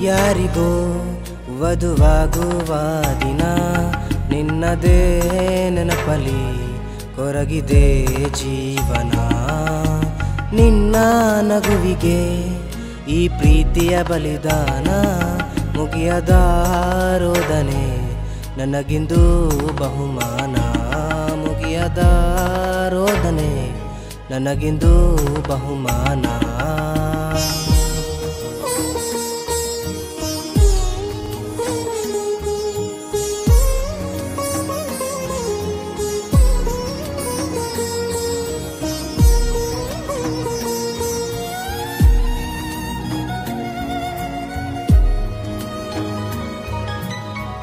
ಯಾರಿಗೋ ವಧುವಾಗುವ ದಿನ, ನಿನ್ನದೇ ನೆನಪಲಿ ಕೊರಗಿದೆ ಜೀವನ. ನಿನ್ನ ನಗುವಿಗೆ ಈ ಪ್ರೀತಿಯ ಬಲಿದಾನ ಮುಗಿಯದ ರೋದನೆ ನನಗಿಂದು ಬಹುಮಾನ. ಮುಗಿಯದ ರೋದನೆ ನನಗಿಂದು ಬಹುಮಾನ.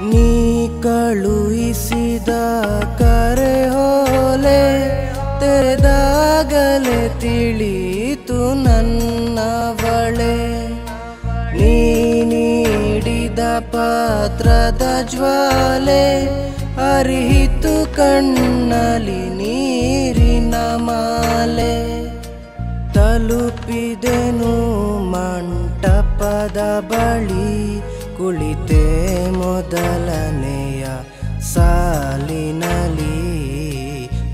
ನೀ ಕಳುಹಿಸಿದ ಕರೆ ಹೋಲೆ ತೆರೆದಾಗಲೇ ತಿಳಿತು ನನ್ನವಳೆ. ನೀ ನೀಡಿದ ಪಾತ್ರದ ಜ್ವಾಲೆ ಅರಿಹಿತು ಕಣ್ಣಲಿ ನೀರಿನ ಮಾಲೆ. ತಲುಪಿದೆನು ಮಂಟಪದ ಬಳಿ ಕುಳಿತೆ ಮೊದಲನೆಯ ಸಾಲಿನಲ್ಲಿ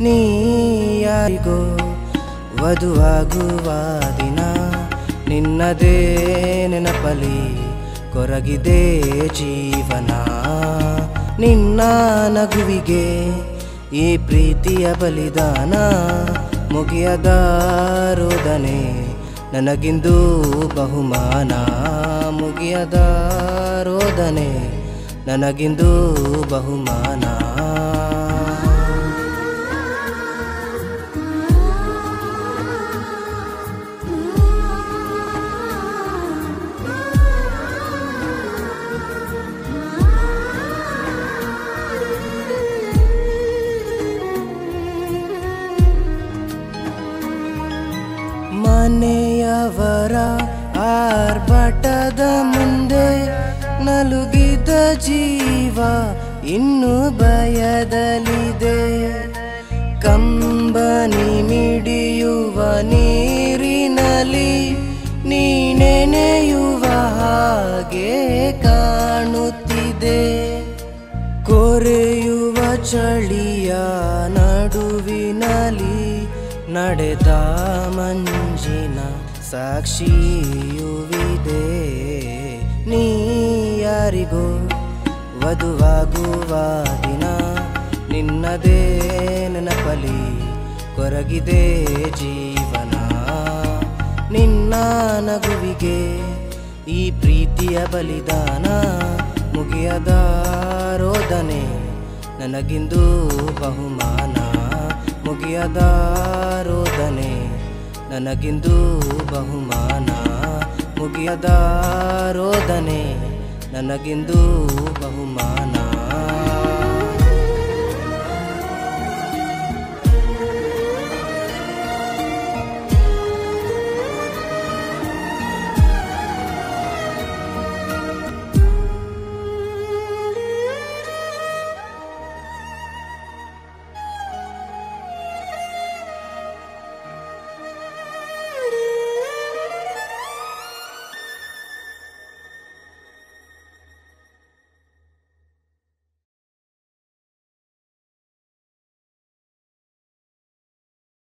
ನೀ ಯಾರಿಗೋ ವಧುವಾಗುವ ದಿನ. ನಿನ್ನದೇ ನೆನಪಲಿ ಕೊರಗಿದೆ ಜೀವನ. ನಿನ್ನ ನಗುವಿಗೆ ಈ ಪ್ರೀತಿಯ ಬಲಿದಾನ. ಮುಗಿಯದ ರೋದನೆ ನನಗಿಂದು ಬಹುಮಾನ. ಮುಗಿಯದ ರೋದನೆ ನನಗಿಂದು ಬಹುಮಾನ. ಮನೆಯವರ ಆರ್ಭಟದ ಮುಂದೆ ನಲುಗಿದ ಜೀವ ಇನ್ನು ಭಯದಲ್ಲಿದೆ. ಕಂಬನಿ ಮಿಡಿಯುವ ನೀರಿನಲ್ಲಿ ನೀನೆನೆಯುವ ಹಾಗೆ ಕಾಣುತ್ತಿದೆ. ಕೊರೆಯುವ ಚಳಿಯ ನಡುವಿನಲ್ಲಿ ನಡೆದ ಮಂಜಿನ ಸಾಕ್ಷಿಯುವಿದೆ. ನೀ ಯಾರಿಗೋ ವಧುವಾಗುವ ದಿನ. ನಿನ್ನದೇ ನೆನಪಲಿ ಕೊರಗಿದೆ ಜೀವನ. ನಿನ್ನ ನಗುವಿಗೆ ಈ ಪ್ರೀತಿಯ ಬಲಿದಾನ. ಮುಗಿಯದ ರೋದನೆ ನನಗಿಂದು ಬಹುಮಾನ. ಮುಗಿಯದ ರೋದನೆ ನನಗಿಂದು ಬಹುಮಾನ. ಮುಗಿಯದ ರೋದನೆ ನನಗಿಂದು ಬಹುಮಾನ